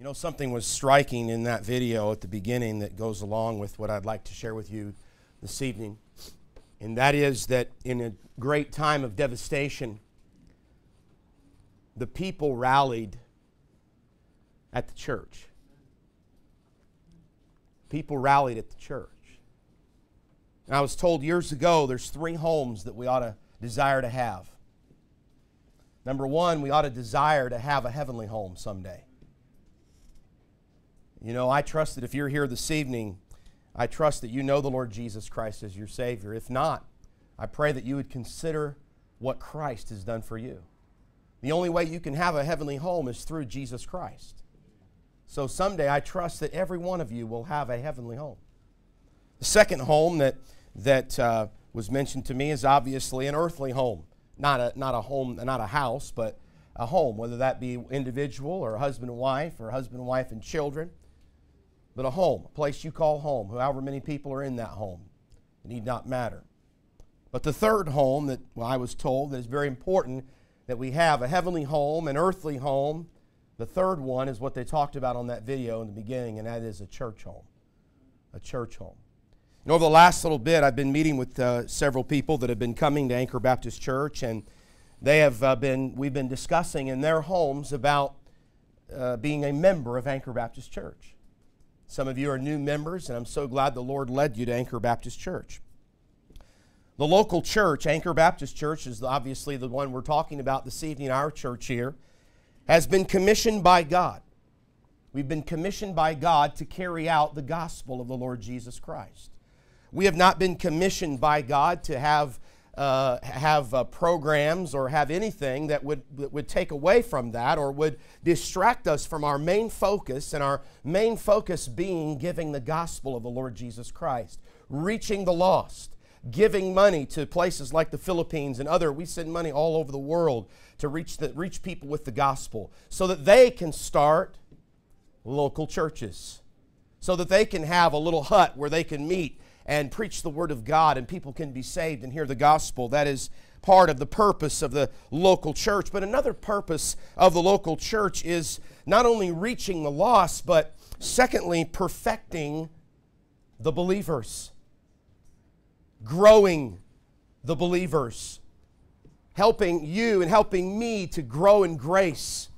You know, something was striking in that video at the beginning that goes along with what I'd like to share with you this evening. And that is that in a great time of devastation, the people rallied at the church. People rallied at the church. And I was told years ago there's three homes that we ought to desire to have. Number one, we ought to desire to have a heavenly home someday. You know, I trust that if you're here this evening, I trust that you know the Lord Jesus Christ as your Savior. If not, I pray that you would consider what Christ has done for you. The only way you can have a heavenly home is through Jesus Christ. So someday I trust that every one of you will have a heavenly home. The second home that, that uh, was mentioned to me is obviously an earthly home. Not a, not a home, not a house, but a home, whether that be individual or husband and wife or husband and wife and children but a home, a place you call home, however many people are in that home. It need not matter. But the third home that well, I was told that is very important that we have a heavenly home, an earthly home. The third one is what they talked about on that video in the beginning, and that is a church home. A church home. And over the last little bit, I've been meeting with uh, several people that have been coming to Anchor Baptist Church, and they have uh, been, we've been discussing in their homes about uh, being a member of Anchor Baptist Church. Some of you are new members, and I'm so glad the Lord led you to Anchor Baptist Church. The local church, Anchor Baptist Church, is obviously the one we're talking about this evening, our church here, has been commissioned by God. We've been commissioned by God to carry out the gospel of the Lord Jesus Christ. We have not been commissioned by God to have uh, have uh, programs or have anything that would, that would take away from that or would distract us from our main focus, and our main focus being giving the gospel of the Lord Jesus Christ, reaching the lost, giving money to places like the Philippines and other. We send money all over the world to reach, the, reach people with the gospel so that they can start local churches, so that they can have a little hut where they can meet and preach the Word of God and people can be saved and hear the gospel. That is part of the purpose of the local church. But another purpose of the local church is not only reaching the lost, but secondly, perfecting the believers, growing the believers, helping you and helping me to grow in grace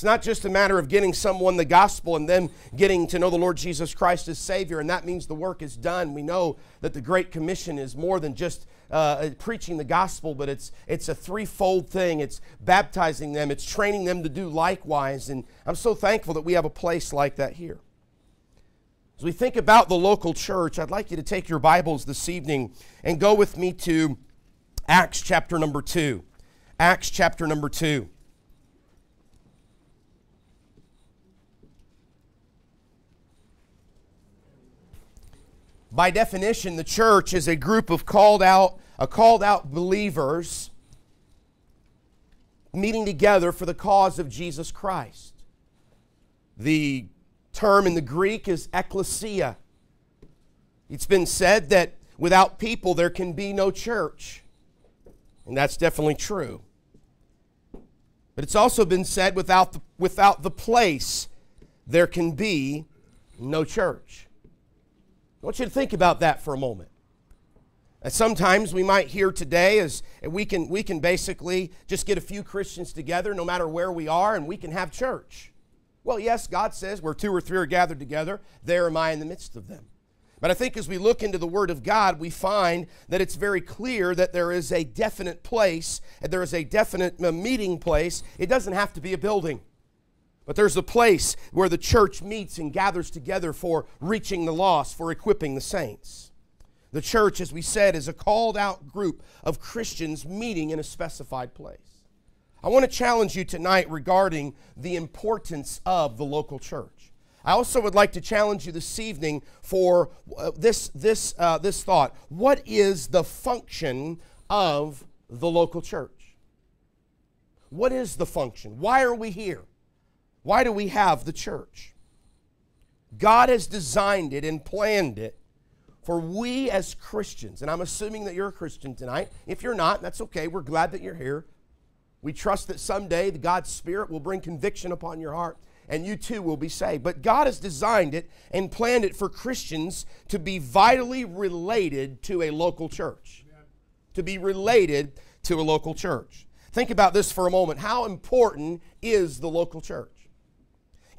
it's not just a matter of getting someone the gospel and them getting to know the Lord Jesus Christ as Savior, and that means the work is done. We know that the Great Commission is more than just uh, preaching the gospel, but it's, it's a threefold thing. It's baptizing them, it's training them to do likewise. And I'm so thankful that we have a place like that here. As we think about the local church, I'd like you to take your Bibles this evening and go with me to Acts chapter number 2. Acts chapter number 2. By definition, the church is a group of called out, a called out believers meeting together for the cause of Jesus Christ. The term in the Greek is ecclesia. It's been said that without people there can be no church. And that's definitely true. But it's also been said without the, without the place there can be no church. I want you to think about that for a moment. And sometimes we might hear today as uh, we can we can basically just get a few Christians together no matter where we are and we can have church. Well, yes, God says where two or three are gathered together, there am I in the midst of them. But I think as we look into the Word of God, we find that it's very clear that there is a definite place, and there is a definite uh, meeting place. It doesn't have to be a building. But there's a place where the church meets and gathers together for reaching the lost, for equipping the saints. The church, as we said, is a called out group of Christians meeting in a specified place. I want to challenge you tonight regarding the importance of the local church. I also would like to challenge you this evening for uh, this, this, uh, this thought. What is the function of the local church? What is the function? Why are we here? Why do we have the church? God has designed it and planned it for we as Christians, and I'm assuming that you're a Christian tonight. If you're not, that's okay. We're glad that you're here. We trust that someday the God's Spirit will bring conviction upon your heart and you too will be saved. But God has designed it and planned it for Christians to be vitally related to a local church. To be related to a local church. Think about this for a moment. How important is the local church?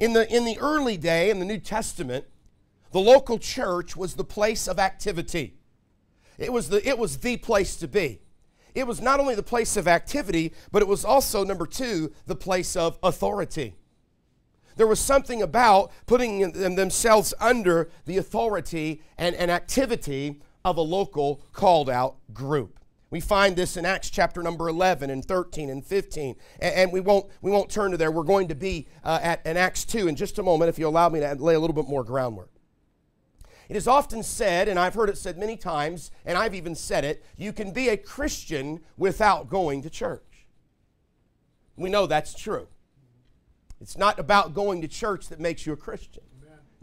In the, in the early day, in the New Testament, the local church was the place of activity. It was the, it was the place to be. It was not only the place of activity, but it was also, number two, the place of authority. There was something about putting themselves under the authority and, and activity of a local called out group. We find this in Acts chapter number 11 and 13 and 15. And, and we, won't, we won't turn to there. We're going to be uh, at in Acts 2 in just a moment if you allow me to lay a little bit more groundwork. It is often said, and I've heard it said many times, and I've even said it, you can be a Christian without going to church. We know that's true. It's not about going to church that makes you a Christian.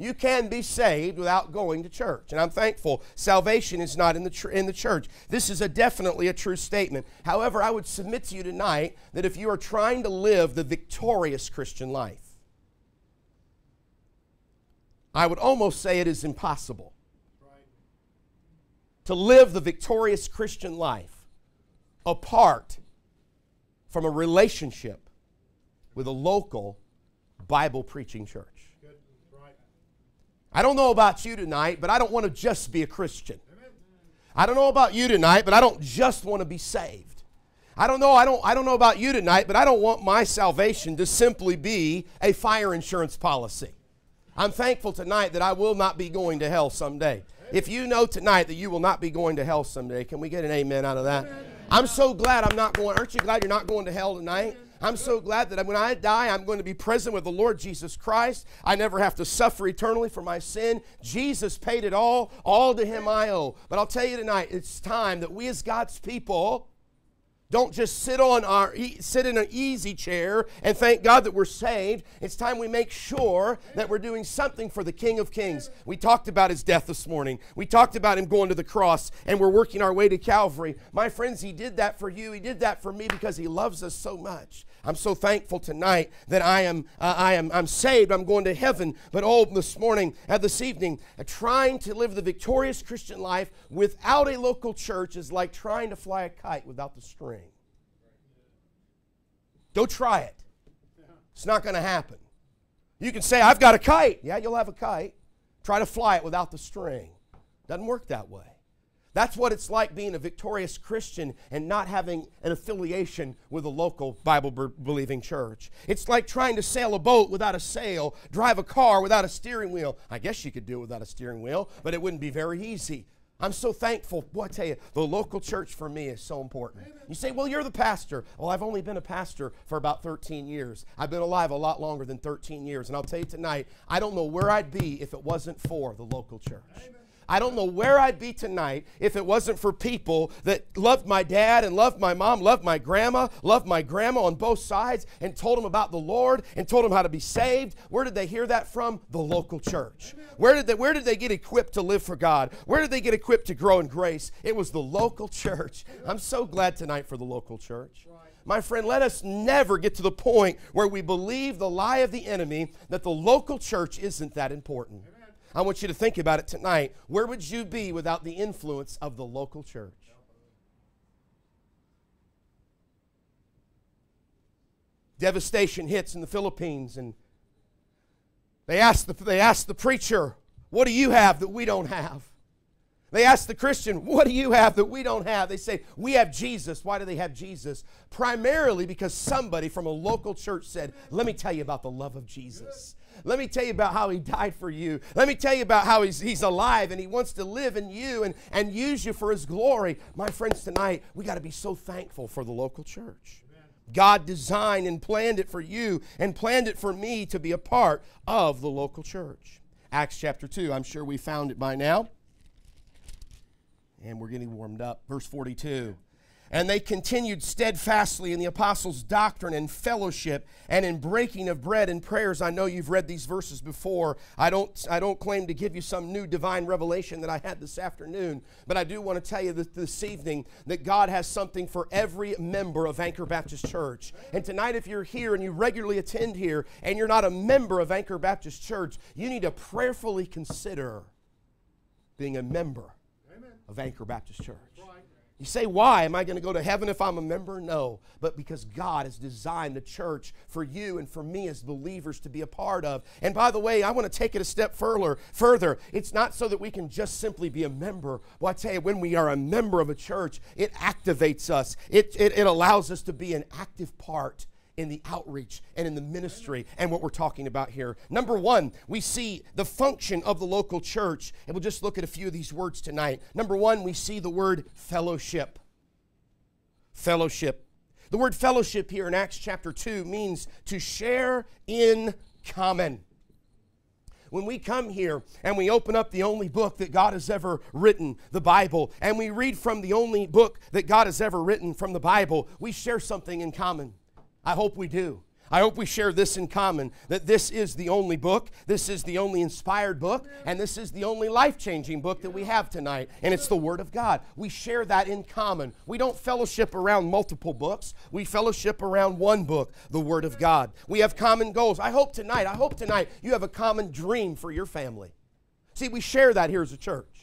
You can be saved without going to church. And I'm thankful salvation is not in the, tr- in the church. This is a definitely a true statement. However, I would submit to you tonight that if you are trying to live the victorious Christian life, I would almost say it is impossible to live the victorious Christian life apart from a relationship with a local Bible preaching church. I don't know about you tonight, but I don't want to just be a Christian. I don't know about you tonight, but I don't just want to be saved. I don't know, I don't I don't know about you tonight, but I don't want my salvation to simply be a fire insurance policy. I'm thankful tonight that I will not be going to hell someday. If you know tonight that you will not be going to hell someday, can we get an amen out of that? I'm so glad I'm not going. Aren't you glad you're not going to hell tonight? I'm so glad that when I die, I'm going to be present with the Lord Jesus Christ. I never have to suffer eternally for my sin. Jesus paid it all. All to Him I owe. But I'll tell you tonight, it's time that we as God's people don't just sit on our sit in an easy chair and thank God that we're saved. It's time we make sure that we're doing something for the King of Kings. We talked about his death this morning. We talked about him going to the cross and we're working our way to Calvary. My friends, he did that for you. He did that for me because he loves us so much. I'm so thankful tonight that I am uh, I am I'm saved. I'm going to heaven. But oh, this morning, uh, this evening, uh, trying to live the victorious Christian life without a local church is like trying to fly a kite without the string. Go try it. It's not going to happen. You can say, I've got a kite. Yeah, you'll have a kite. Try to fly it without the string. Doesn't work that way. That's what it's like being a victorious Christian and not having an affiliation with a local Bible believing church. It's like trying to sail a boat without a sail, drive a car without a steering wheel. I guess you could do it without a steering wheel, but it wouldn't be very easy. I'm so thankful. Boy, I tell you, the local church for me is so important. You say, well, you're the pastor. Well, I've only been a pastor for about 13 years. I've been alive a lot longer than 13 years. And I'll tell you tonight, I don't know where I'd be if it wasn't for the local church. Amen. I don't know where I'd be tonight if it wasn't for people that loved my dad and loved my mom, loved my grandma, loved my grandma on both sides, and told them about the Lord and told them how to be saved. Where did they hear that from? The local church. Where did they, where did they get equipped to live for God? Where did they get equipped to grow in grace? It was the local church. I'm so glad tonight for the local church. My friend, let us never get to the point where we believe the lie of the enemy that the local church isn't that important. I want you to think about it tonight. Where would you be without the influence of the local church? Devastation hits in the Philippines, and they ask the, they ask the preacher, What do you have that we don't have? They ask the Christian, What do you have that we don't have? They say, We have Jesus. Why do they have Jesus? Primarily because somebody from a local church said, Let me tell you about the love of Jesus. Let me tell you about how he died for you. Let me tell you about how he's, he's alive and he wants to live in you and, and use you for his glory. My friends, tonight, we got to be so thankful for the local church. God designed and planned it for you and planned it for me to be a part of the local church. Acts chapter 2, I'm sure we found it by now. And we're getting warmed up. Verse 42. And they continued steadfastly in the apostles' doctrine and fellowship and in breaking of bread and prayers. I know you've read these verses before. I don't, I don't claim to give you some new divine revelation that I had this afternoon, but I do want to tell you this, this evening that God has something for every member of Anchor Baptist Church. And tonight, if you're here and you regularly attend here and you're not a member of Anchor Baptist Church, you need to prayerfully consider being a member Amen. of Anchor Baptist Church. You say, why? Am I going to go to heaven if I'm a member? No. But because God has designed the church for you and for me as believers to be a part of. And by the way, I want to take it a step further. Further, it's not so that we can just simply be a member. Well, I tell you, when we are a member of a church, it activates us, it, it, it allows us to be an active part in the outreach and in the ministry and what we're talking about here. Number one, we see the function of the local church, and we'll just look at a few of these words tonight. Number one, we see the word fellowship. Fellowship. The word fellowship here in Acts chapter 2 means to share in common when we come here and we open up the only book that God has ever written, the Bible, and we read from the only book that God has ever written from the Bible, we share something in common. I hope we do. I hope we share this in common that this is the only book, this is the only inspired book, and this is the only life changing book that we have tonight, and it's the Word of God. We share that in common. We don't fellowship around multiple books, we fellowship around one book, the Word of God. We have common goals. I hope tonight, I hope tonight you have a common dream for your family. See, we share that here as a church.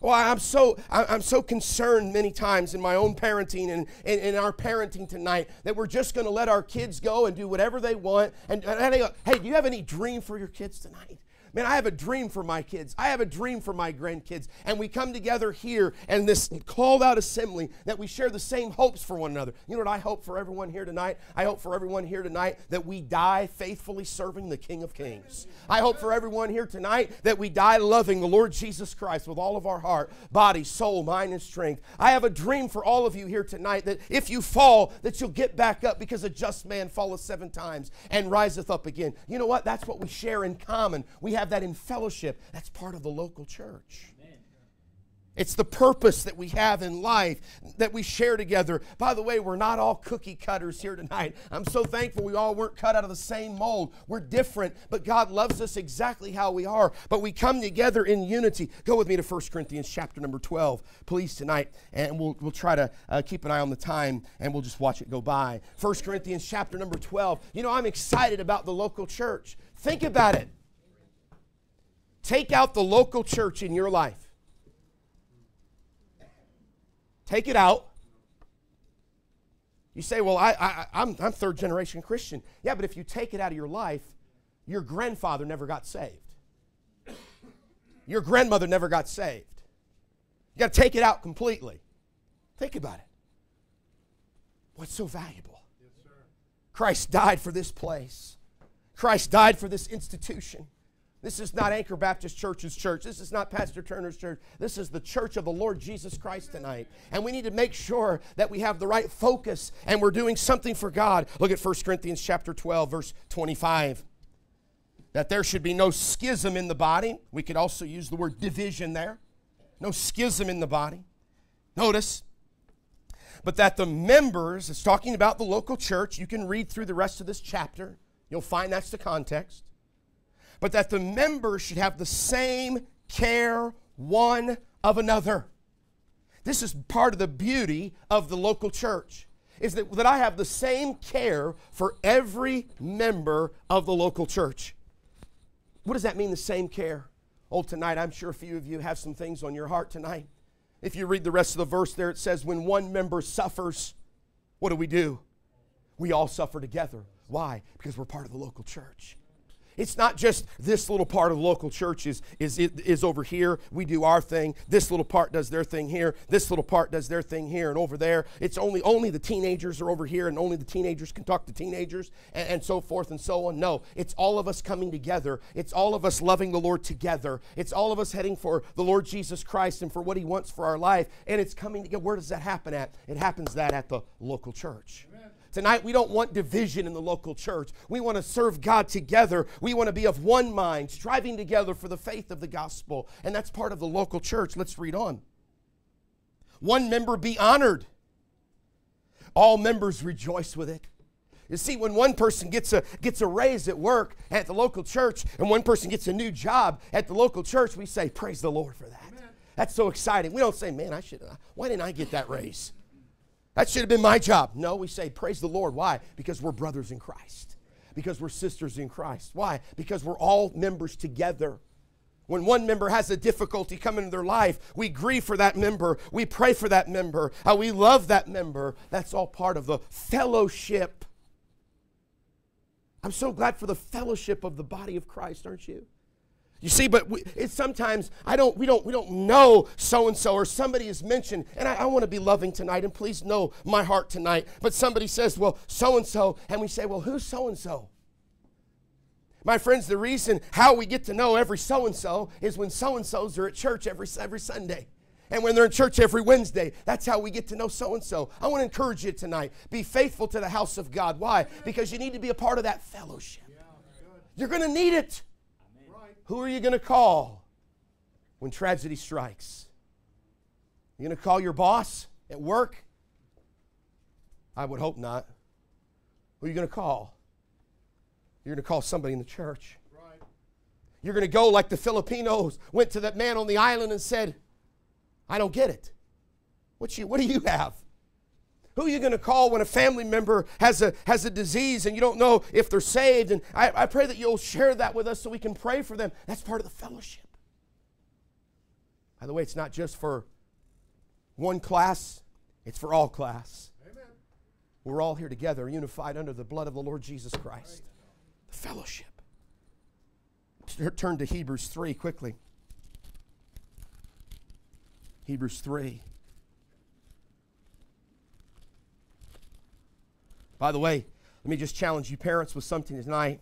Well, I'm so, I'm so concerned many times in my own parenting and in our parenting tonight that we're just going to let our kids go and do whatever they want. And, and hey, do you have any dream for your kids tonight? Man, I have a dream for my kids. I have a dream for my grandkids. And we come together here in this called out assembly that we share the same hopes for one another. You know what I hope for everyone here tonight? I hope for everyone here tonight that we die faithfully serving the King of Kings. I hope for everyone here tonight that we die loving the Lord Jesus Christ with all of our heart, body, soul, mind, and strength. I have a dream for all of you here tonight that if you fall, that you'll get back up because a just man falleth seven times and riseth up again. You know what? That's what we share in common. We have that in fellowship. That's part of the local church. It's the purpose that we have in life that we share together. By the way, we're not all cookie cutters here tonight. I'm so thankful we all weren't cut out of the same mold. We're different, but God loves us exactly how we are. But we come together in unity. Go with me to 1 Corinthians chapter number 12, please, tonight. And we'll, we'll try to uh, keep an eye on the time and we'll just watch it go by. 1 Corinthians chapter number 12. You know, I'm excited about the local church. Think about it. Take out the local church in your life. Take it out. You say, well, I, I, I'm, I'm third generation Christian. Yeah, but if you take it out of your life, your grandfather never got saved. Your grandmother never got saved. You got to take it out completely. Think about it. What's so valuable? Yes, Christ died for this place. Christ died for this institution. This is not Anchor Baptist Church's church. This is not Pastor Turner's church. This is the church of the Lord Jesus Christ tonight. And we need to make sure that we have the right focus and we're doing something for God. Look at 1 Corinthians chapter 12 verse 25. That there should be no schism in the body. We could also use the word division there. No schism in the body. Notice but that the members, it's talking about the local church. You can read through the rest of this chapter. You'll find that's the context but that the members should have the same care one of another. This is part of the beauty of the local church is that, that I have the same care for every member of the local church. What does that mean, the same care? Oh, tonight, I'm sure a few of you have some things on your heart tonight. If you read the rest of the verse there, it says, When one member suffers, what do we do? We all suffer together. Why? Because we're part of the local church. It's not just this little part of the local church is, is, is over here. We do our thing. This little part does their thing here. This little part does their thing here and over there. It's only, only the teenagers are over here and only the teenagers can talk to teenagers and, and so forth and so on. No, it's all of us coming together. It's all of us loving the Lord together. It's all of us heading for the Lord Jesus Christ and for what he wants for our life. And it's coming together. Where does that happen at? It happens that at the local church. Tonight, we don't want division in the local church. We want to serve God together. We want to be of one mind, striving together for the faith of the gospel. And that's part of the local church. Let's read on. One member be honored, all members rejoice with it. You see, when one person gets a, gets a raise at work at the local church and one person gets a new job at the local church, we say, Praise the Lord for that. Amen. That's so exciting. We don't say, Man, I should, why didn't I get that raise? That should have been my job. No, we say, Praise the Lord. Why? Because we're brothers in Christ, because we're sisters in Christ. Why? Because we're all members together. When one member has a difficulty coming in their life, we grieve for that member. We pray for that member. How we love that member. That's all part of the fellowship I'm so glad for the fellowship of the body of Christ, aren't you? You see, but we, it's sometimes I don't, we don't, we don't know so and so, or somebody is mentioned, and I, I want to be loving tonight, and please know my heart tonight. But somebody says, "Well, so and so," and we say, "Well, who's so and so?" My friends, the reason how we get to know every so and so is when so and so's are at church every every Sunday. And when they're in church every Wednesday, that's how we get to know so and so. I want to encourage you tonight be faithful to the house of God. Why? Because you need to be a part of that fellowship. You're going to need it. Who are you going to call when tragedy strikes? You going to call your boss at work? I would hope not. Who are you going to call? You're going to call somebody in the church. Right. You're going to go like the Filipinos went to that man on the island and said, I don't get it. What, you, what do you have? Who are you going to call when a family member has a, has a disease and you don't know if they're saved? And I, I pray that you'll share that with us so we can pray for them. That's part of the fellowship. By the way, it's not just for one class, it's for all class. Amen. We're all here together, unified under the blood of the Lord Jesus Christ. The fellowship. Turn to Hebrews 3 quickly. Hebrews 3. By the way, let me just challenge you parents with something tonight.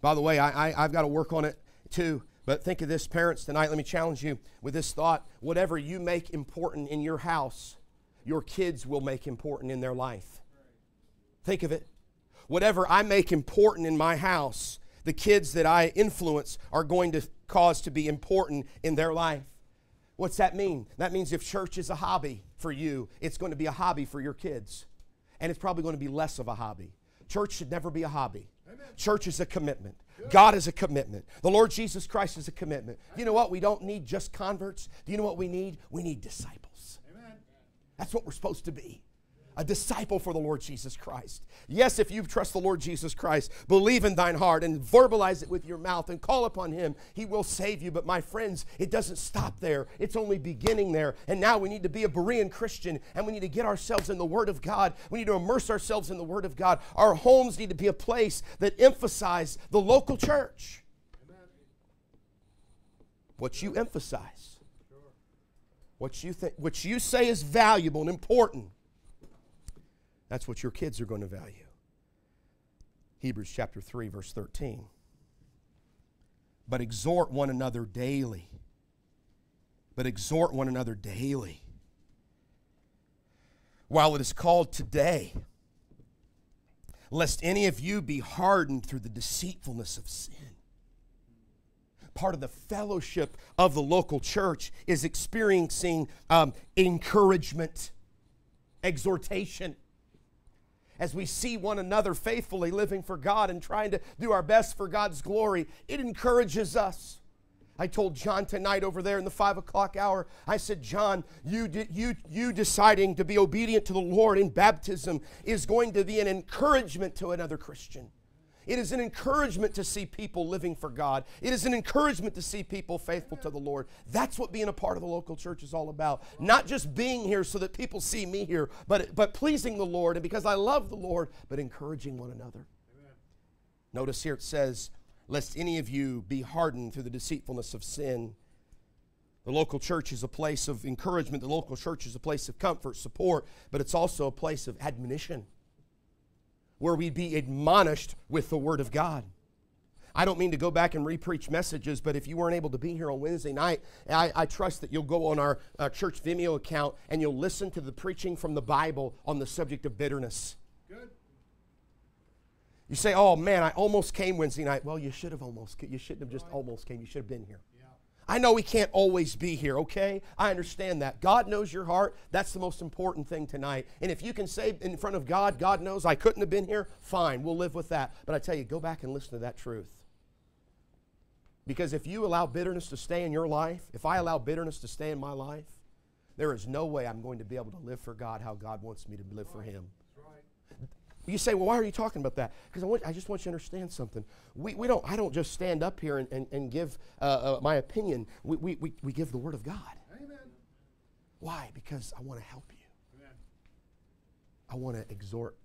By the way, I, I, have got to work on it too. But think of this, parents, tonight. Let me challenge you with this thought. Whatever you make important in your house, your kids will make important in their life. Think of it. Whatever I make important in my house, the kids that I influence are going to cause to be important in their life. What's that mean? That means if church is a hobby for you, it's going to be a hobby for your kids. And it's probably going to be less of a hobby. Church should never be a hobby. Amen. Church is a commitment. Good. God is a commitment. The Lord Jesus Christ is a commitment. You know what? We don't need just converts. Do you know what we need? We need disciples. Amen. That's what we're supposed to be a disciple for the Lord Jesus Christ. Yes, if you trust the Lord Jesus Christ, believe in thine heart and verbalize it with your mouth and call upon him, he will save you. But my friends, it doesn't stop there. It's only beginning there. And now we need to be a Berean Christian and we need to get ourselves in the Word of God. We need to immerse ourselves in the Word of God. Our homes need to be a place that emphasize the local church. What you emphasize, what you think, what you say is valuable and important that's what your kids are going to value. Hebrews chapter 3, verse 13. But exhort one another daily. But exhort one another daily. While it is called today, lest any of you be hardened through the deceitfulness of sin. Part of the fellowship of the local church is experiencing um, encouragement, exhortation as we see one another faithfully living for God and trying to do our best for God's glory, it encourages us. I told John tonight over there in the five o'clock hour, I said, John, you, you, you deciding to be obedient to the Lord in baptism is going to be an encouragement to another Christian. It is an encouragement to see people living for God. It is an encouragement to see people faithful to the Lord. That's what being a part of the local church is all about. Not just being here so that people see me here, but, but pleasing the Lord and because I love the Lord, but encouraging one another. Amen. Notice here it says, Lest any of you be hardened through the deceitfulness of sin. The local church is a place of encouragement. The local church is a place of comfort, support, but it's also a place of admonition where we'd be admonished with the Word of God. I don't mean to go back and repreach messages, but if you weren't able to be here on Wednesday night, I, I trust that you'll go on our uh, church Vimeo account and you'll listen to the preaching from the Bible on the subject of bitterness. Good. You say, "Oh man, I almost came Wednesday night." Well, you should have almost. You shouldn't have just almost came. You should have been here. I know we can't always be here, okay? I understand that. God knows your heart. That's the most important thing tonight. And if you can say in front of God, God knows I couldn't have been here, fine, we'll live with that. But I tell you, go back and listen to that truth. Because if you allow bitterness to stay in your life, if I allow bitterness to stay in my life, there is no way I'm going to be able to live for God how God wants me to live for Him. You say, well, why are you talking about that? Because I, I, just want you to understand something. We, we don't, I don't just stand up here and, and, and give uh, uh, my opinion. We, we, we, we, give the Word of God. Amen. Why? Because I want to help you. Amen. I want to exhort.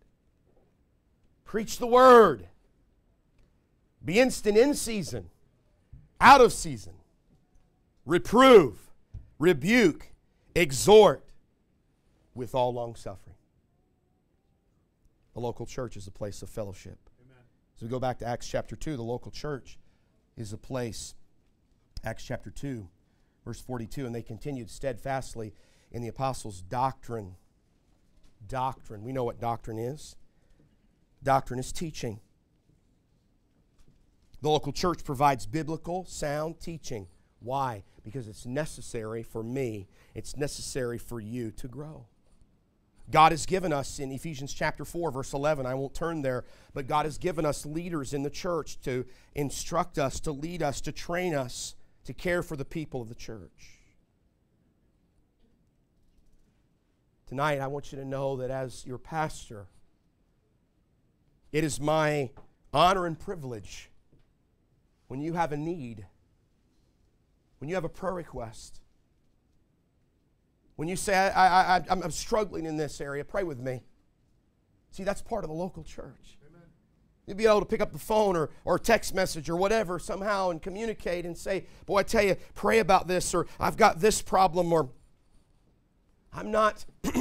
Preach the Word. Be instant in season, out of season. Reprove, rebuke, exhort with all long suffering. The local church is a place of fellowship. Amen. As we go back to Acts chapter 2, the local church is a place, Acts chapter 2, verse 42, and they continued steadfastly in the apostles' doctrine. Doctrine. We know what doctrine is. Doctrine is teaching. The local church provides biblical, sound teaching. Why? Because it's necessary for me, it's necessary for you to grow. God has given us in Ephesians chapter 4, verse 11, I won't turn there, but God has given us leaders in the church to instruct us, to lead us, to train us, to care for the people of the church. Tonight, I want you to know that as your pastor, it is my honor and privilege when you have a need, when you have a prayer request, when you say, I, I, I'm struggling in this area, pray with me. See, that's part of the local church. You'd be able to pick up the phone or, or text message or whatever somehow and communicate and say, Boy, I tell you, pray about this, or I've got this problem, or I'm not,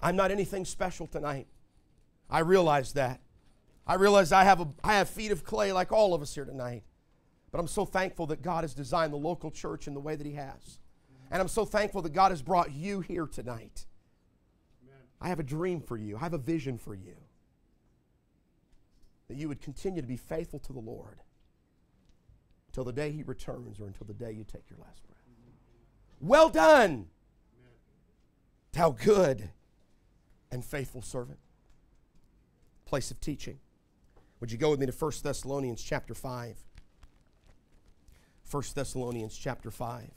I'm not anything special tonight. I realize that. I realize I have, a, I have feet of clay like all of us here tonight. But I'm so thankful that God has designed the local church in the way that He has. And I'm so thankful that God has brought you here tonight. I have a dream for you, I have a vision for you. That you would continue to be faithful to the Lord until the day He returns or until the day you take your last breath. Well done, thou good and faithful servant. Place of teaching. Would you go with me to 1 Thessalonians chapter 5? 1 Thessalonians chapter 5.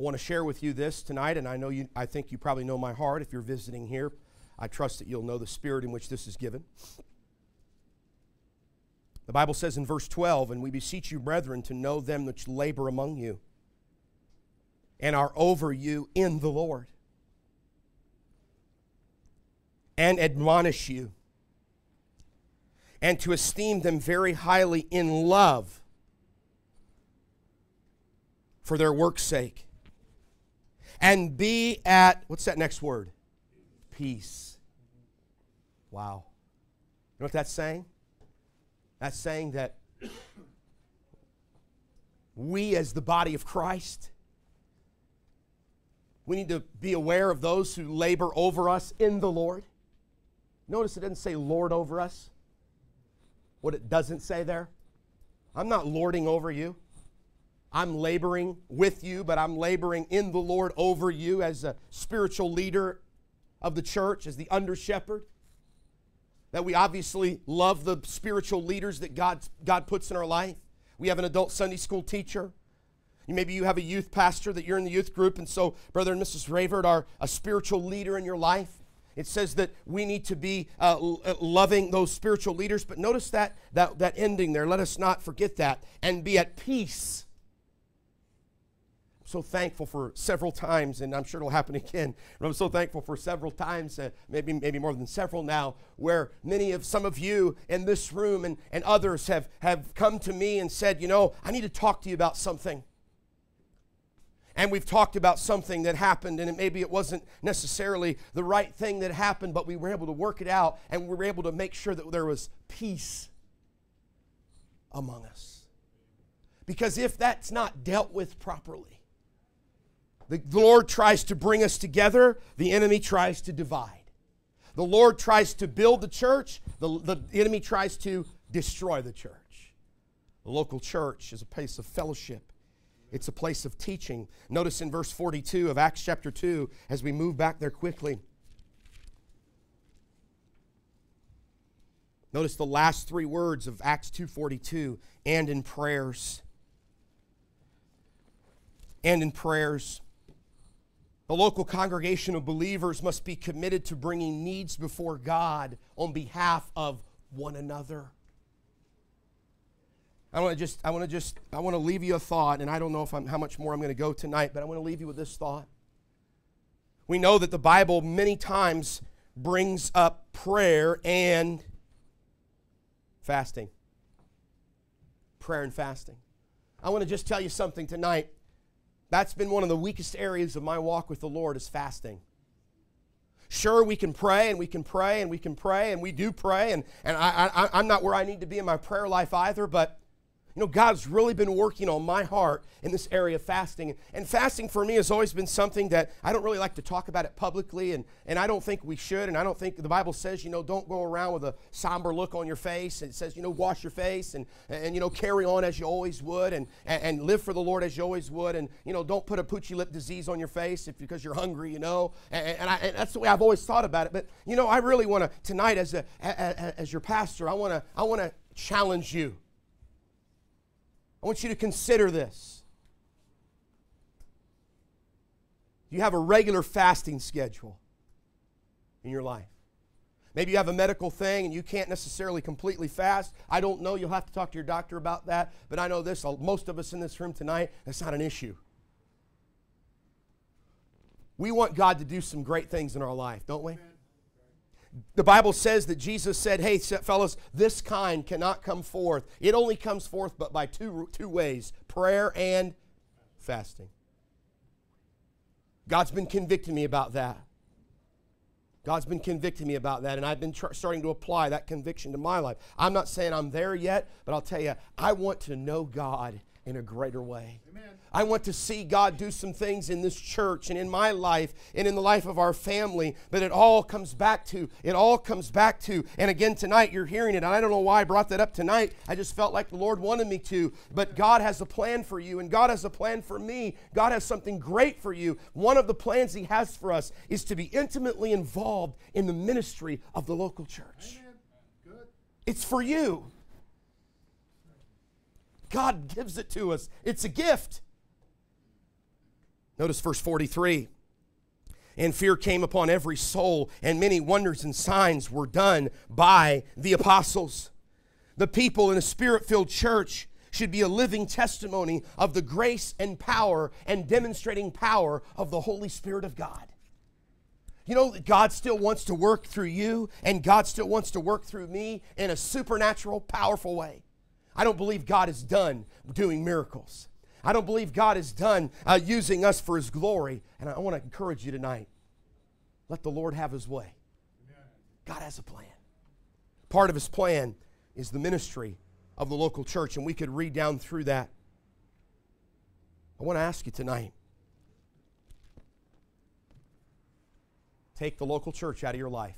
I want to share with you this tonight, and I know you, I think you probably know my heart if you're visiting here. I trust that you'll know the spirit in which this is given. The Bible says in verse 12, And we beseech you, brethren, to know them which labor among you and are over you in the Lord, and admonish you, and to esteem them very highly in love for their work's sake and be at, what's that next word? Peace. Wow. You know what that's saying? That's saying that we, as the body of Christ, we need to be aware of those who labor over us in the Lord. Notice it doesn't say Lord over us. What it doesn't say there. I'm not lording over you. I'm laboring with you, but I'm laboring in the Lord over you as a spiritual leader of the church, as the under shepherd. That we obviously love the spiritual leaders that God, God puts in our life. We have an adult Sunday school teacher. Maybe you have a youth pastor that you're in the youth group, and so Brother and Mrs. Ravert are a spiritual leader in your life. It says that we need to be uh, uh loving those spiritual leaders, but notice that, that, that ending there. Let us not forget that. And be at peace so thankful for several times, and I'm sure it'll happen again. I'm so thankful for several times, uh, maybe maybe more than several now, where many of some of you in this room and, and others have, have come to me and said, you know, I need to talk to you about something. and we've talked about something that happened, and it, maybe it wasn't necessarily the right thing that happened, but we were able to work it out and we were able to make sure that there was peace among us. Because if that's not dealt with properly, the Lord tries to bring us together, the enemy tries to divide. The Lord tries to build the church, the, the enemy tries to destroy the church. The local church is a place of fellowship it's a place of teaching. Notice in verse 42 of Acts chapter 2, as we move back there quickly. Notice the last three words of Acts 2:42 and in prayers. And in prayers. The local congregation of believers must be committed to bringing needs before God on behalf of one another. I want to just, I want to just, I want to leave you a thought, and I don't know if I'm, how much more I'm going to go tonight, but I want to leave you with this thought. We know that the Bible many times brings up prayer and fasting. Prayer and fasting. I want to just tell you something tonight. That's been one of the weakest areas of my walk with the Lord is fasting. Sure, we can pray and we can pray and we can pray and we do pray, and, and I, I, I'm not where I need to be in my prayer life either, but you know, God's really been working on my heart in this area of fasting. And fasting for me has always been something that I don't really like to talk about it publicly, and, and I don't think we should. And I don't think the Bible says, you know, don't go around with a somber look on your face. It says, you know, wash your face and, and you know, carry on as you always would and, and, and live for the Lord as you always would. And, you know, don't put a poochy lip disease on your face if, because you're hungry, you know. And, and, I, and that's the way I've always thought about it. But, you know, I really want to, tonight as, a, as, as your pastor, I want to I want to challenge you I want you to consider this. You have a regular fasting schedule in your life. Maybe you have a medical thing and you can't necessarily completely fast. I don't know. You'll have to talk to your doctor about that. But I know this uh, most of us in this room tonight, that's not an issue. We want God to do some great things in our life, don't we? The Bible says that Jesus said, Hey, fellas, this kind cannot come forth. It only comes forth but by two, two ways prayer and fasting. God's been convicting me about that. God's been convicting me about that, and I've been starting to apply that conviction to my life. I'm not saying I'm there yet, but I'll tell you, I want to know God in a greater way. Amen. I want to see God do some things in this church and in my life and in the life of our family, but it all comes back to, it all comes back to, and again tonight you're hearing it, and I don't know why I brought that up tonight. I just felt like the Lord wanted me to, but God has a plan for you, and God has a plan for me. God has something great for you. One of the plans He has for us is to be intimately involved in the ministry of the local church. It's for you. God gives it to us. It's a gift. Notice verse 43. And fear came upon every soul, and many wonders and signs were done by the apostles. The people in a spirit filled church should be a living testimony of the grace and power and demonstrating power of the Holy Spirit of God. You know, God still wants to work through you, and God still wants to work through me in a supernatural, powerful way. I don't believe God is done doing miracles. I don't believe God is done uh, using us for His glory. And I want to encourage you tonight let the Lord have His way. God has a plan. Part of His plan is the ministry of the local church, and we could read down through that. I want to ask you tonight take the local church out of your life.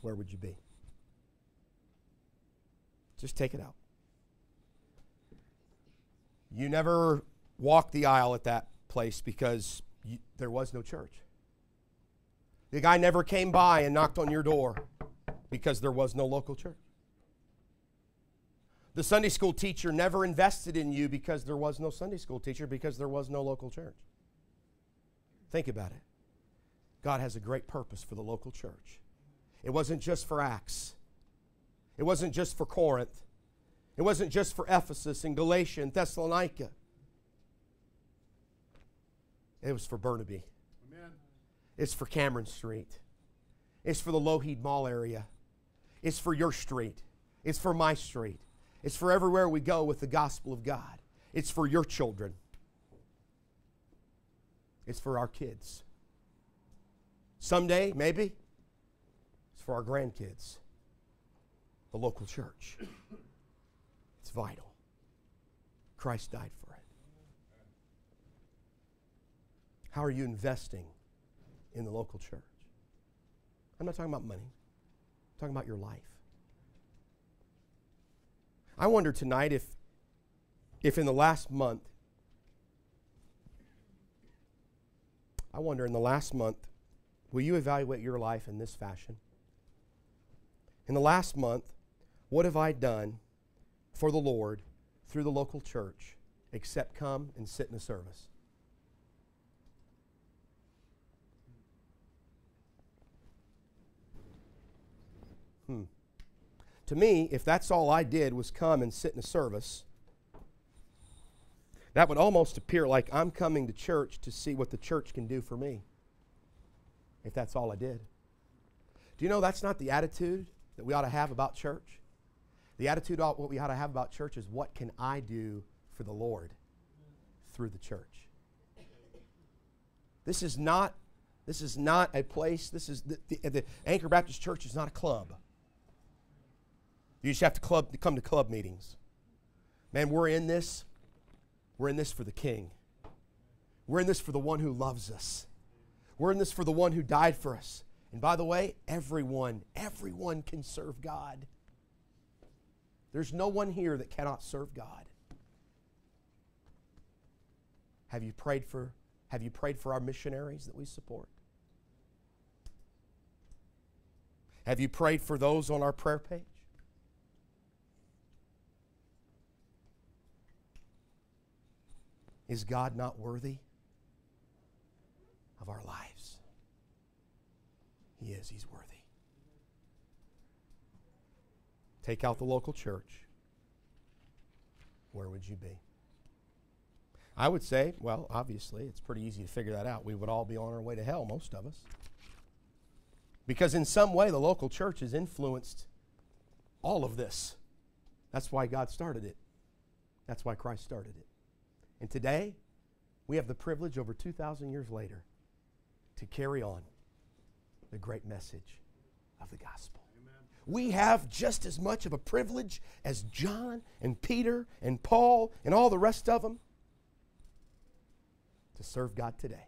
Where would you be? Just take it out. You never walked the aisle at that place because you, there was no church. The guy never came by and knocked on your door because there was no local church. The Sunday school teacher never invested in you because there was no Sunday school teacher because there was no local church. Think about it. God has a great purpose for the local church. It wasn't just for Acts, it wasn't just for Corinth. It wasn't just for Ephesus and Galatia and Thessalonica. It was for Burnaby. Amen. It's for Cameron Street. It's for the Lougheed Mall area. It's for your street. It's for my street. It's for everywhere we go with the gospel of God. It's for your children. it's for our kids. Someday, maybe, it's for our grandkids. The local church. It's vital. Christ died for it. How are you investing in the local church? I'm not talking about money, I'm talking about your life. I wonder tonight if, if in the last month, I wonder in the last month, will you evaluate your life in this fashion? In the last month, what have I done for the Lord through the local church except come and sit in a service? Hmm. To me, if that's all I did was come and sit in a service, that would almost appear like I'm coming to church to see what the church can do for me. If that's all I did. Do you know that's not the attitude that we ought to have about church? The attitude what we ought to have about church is what can I do for the Lord through the church? This is not this is not a place, this is the, the, the Anchor Baptist Church is not a club. You just have to club, to come to club meetings. Man, we're in this. We're in this for the King. We're in this for the one who loves us. We're in this for the one who died for us. And by the way, everyone, everyone can serve God. There's no one here that cannot serve God. Have you prayed for have you prayed for our missionaries that we support? Have you prayed for those on our prayer page? Is God not worthy of our lives? He is. He's worthy. Take out the local church. Where would you be? I would say, well, obviously, it's pretty easy to figure that out. We would all be on our way to hell, most of us. Because in some way, the local church has influenced all of this. That's why God started it. That's why Christ started it. And today, we have the privilege over 2,000 years later to carry on the great message of the gospel. We have just as much of a privilege as John and Peter and Paul and all the rest of them to serve God today.